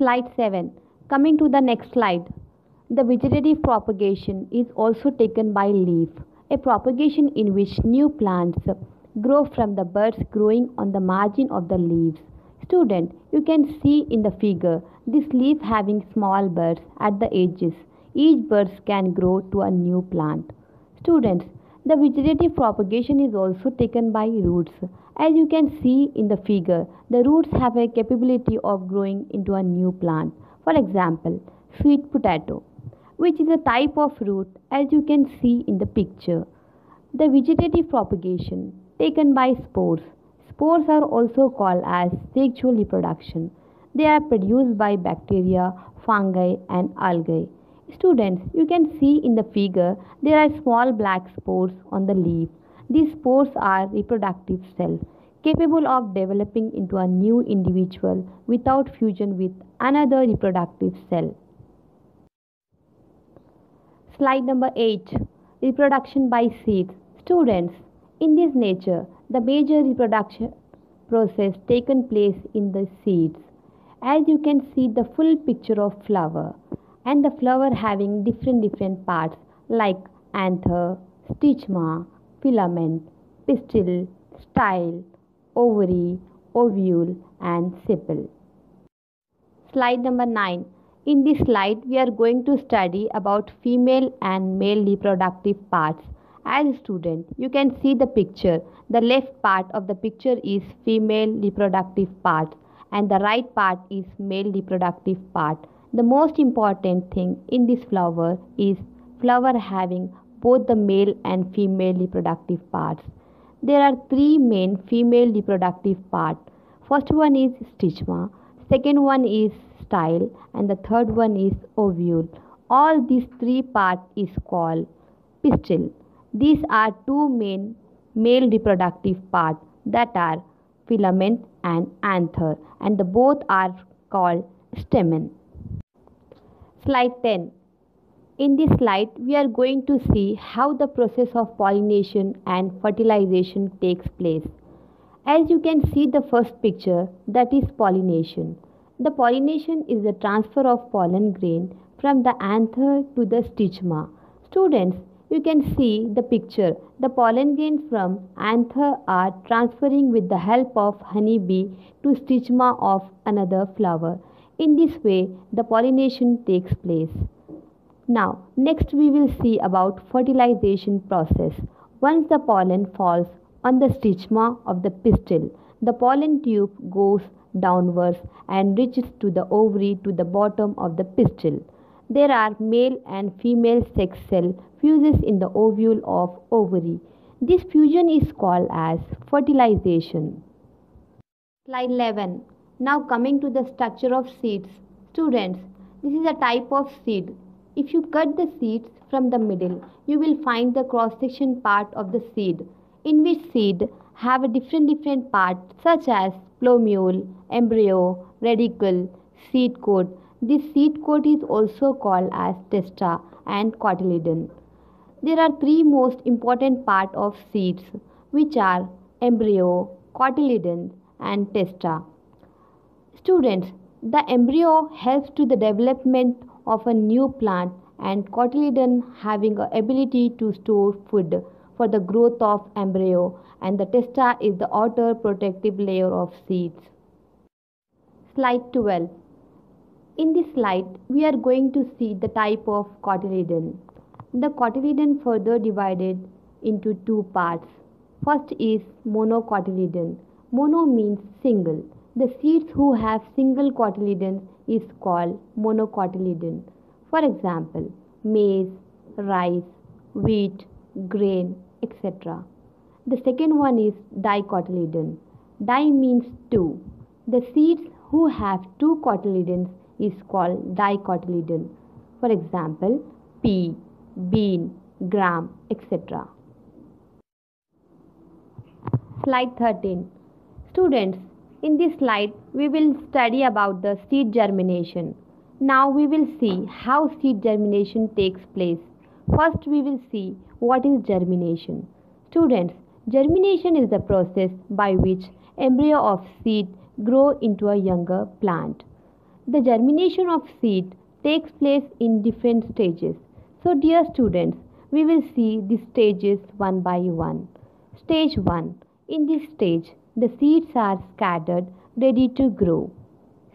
Slide 7. Coming to the next slide. The vegetative propagation is also taken by leaf, a propagation in which new plants grow from the buds growing on the margin of the leaves. Student, you can see in the figure this leaf having small buds at the edges. Each bud can grow to a new plant. Students, the vegetative propagation is also taken by roots. As you can see in the figure, the roots have a capability of growing into a new plant. For example, sweet potato, which is a type of root as you can see in the picture. The vegetative propagation taken by spores. Spores are also called as sexual reproduction. They are produced by bacteria, fungi and algae. Students, you can see in the figure there are small black spores on the leaf. These spores are reproductive cells capable of developing into a new individual without fusion with another reproductive cell. Slide number 8 Reproduction by seeds. Students, in this nature, the major reproduction process taken place in the seeds. As you can see the full picture of flower and the flower having different different parts like anther, stigma, filament, pistil, style, ovary, ovule and sepal. Slide number 9. In this slide, we are going to study about female and male reproductive parts. As a student, you can see the picture. The left part of the picture is female reproductive part and the right part is male reproductive part. The most important thing in this flower is flower having both the male and female reproductive parts. There are three main female reproductive parts. First one is stigma, second one is style and the third one is ovule. All these three parts is called pistil. These are two main male reproductive parts that are filament and anther and the both are called stamen. Slide 10. In this slide, we are going to see how the process of pollination and fertilization takes place. As you can see the first picture, that is pollination. The pollination is the transfer of pollen grain from the anther to the stigma. Students, you can see the picture. The pollen grain from anther are transferring with the help of honeybee to stigma of another flower. In this way, the pollination takes place. Now, next we will see about fertilization process. Once the pollen falls on the stigma of the pistil, the pollen tube goes downwards and reaches to the ovary to the bottom of the pistil. There are male and female sex cell fuses in the ovule of ovary. This fusion is called as fertilization. Slide 11. Now coming to the structure of seeds. Students, this is a type of seed if you cut the seeds from the middle, you will find the cross section part of the seed, in which seed have a different different parts such as plumule, embryo, radicle, seed coat. This seed coat is also called as testa and cotyledon. There are three most important part of seeds which are embryo, cotyledon and testa. Students, the embryo helps to the development of a new plant and cotyledon having a ability to store food for the growth of embryo and the testa is the outer protective layer of seeds. Slide 12. In this slide, we are going to see the type of cotyledon. The cotyledon further divided into two parts. First is monocotyledon. Mono means single. The seeds who have single cotyledon is called monocotyledon. For example, maize, rice, wheat, grain, etc. The second one is dicotyledon. Di means two. The seeds who have two cotyledons is called dicotyledon. For example, pea, bean, gram, etc. Slide 13. Students, in this slide, we will study about the seed germination. Now we will see how seed germination takes place. First, we will see what is germination. Students, germination is the process by which embryo of seed grow into a younger plant. The germination of seed takes place in different stages. So dear students, we will see the stages one by one. Stage 1. In this stage, the seeds are scattered, ready to grow.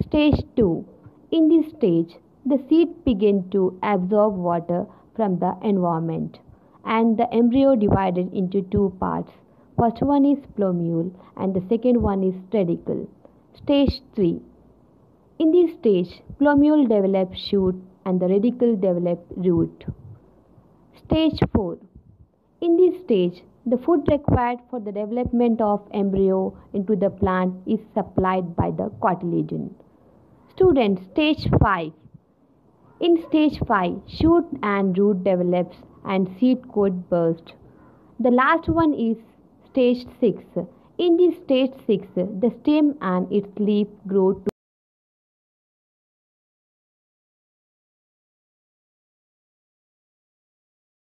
Stage 2. In this stage, the seed begin to absorb water from the environment and the embryo divided into two parts. First one is plumule and the second one is radicle. Stage 3. In this stage, plumule develops shoot and the radicle develops root. Stage 4. In this stage, the food required for the development of embryo into the plant is supplied by the cotyledon. Students, stage 5. In stage 5, shoot and root develops and seed coat burst. The last one is stage 6. In this stage 6, the stem and its leaf grow to